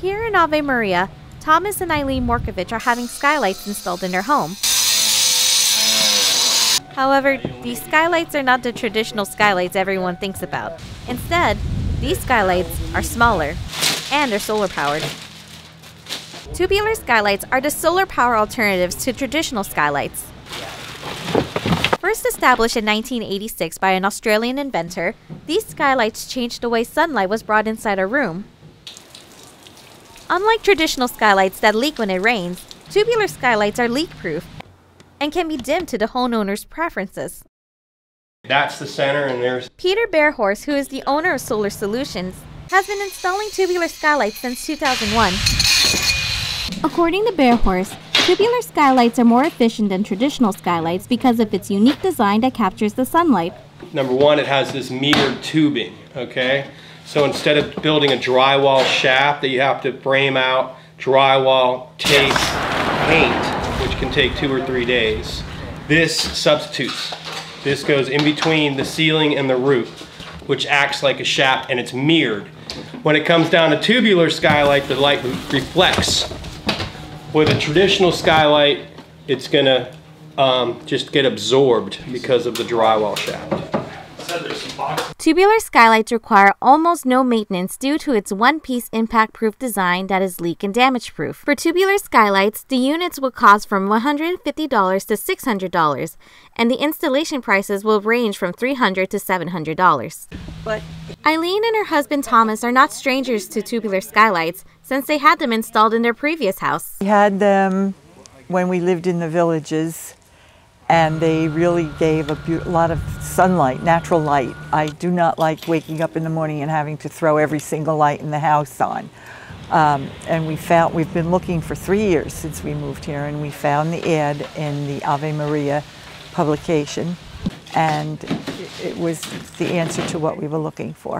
Here in Ave Maria, Thomas and Eileen Morkovich are having skylights installed in their home. However, these skylights are not the traditional skylights everyone thinks about. Instead, these skylights are smaller and are solar powered. Tubular skylights are the solar power alternatives to traditional skylights. First established in 1986 by an Australian inventor, these skylights changed the way sunlight was brought inside a room. Unlike traditional skylights that leak when it rains, tubular skylights are leak proof and can be dimmed to the homeowner's preferences. That's the center, and there's Peter Bearhorse, who is the owner of Solar Solutions, has been installing tubular skylights since 2001. According to Bearhorse, tubular skylights are more efficient than traditional skylights because of its unique design that captures the sunlight. number one, it has this mirrored tubing, okay? So instead of building a drywall shaft that you have to frame out, drywall, tape, paint, which can take two or three days, this substitutes. This goes in between the ceiling and the roof, which acts like a shaft and it's mirrored. When it comes down to tubular skylight, the light reflects. With a traditional skylight, it's gonna um, just get absorbed because of the drywall shaft. Tubular skylights require almost no maintenance due to its one-piece impact-proof design that is leak and damage-proof. For tubular skylights, the units will cost from $150 to $600, and the installation prices will range from $300 to $700. But Eileen and her husband Thomas are not strangers to tubular skylights since they had them installed in their previous house. we had them when we lived in the villages, and they really gave a lot of sunlight, natural light. I do not like waking up in the morning and having to throw every single light in the house on. Um, and we found we've been looking for three years since we moved here, and we found the ad in the Ave Maria publication, and it was the answer to what we were looking for.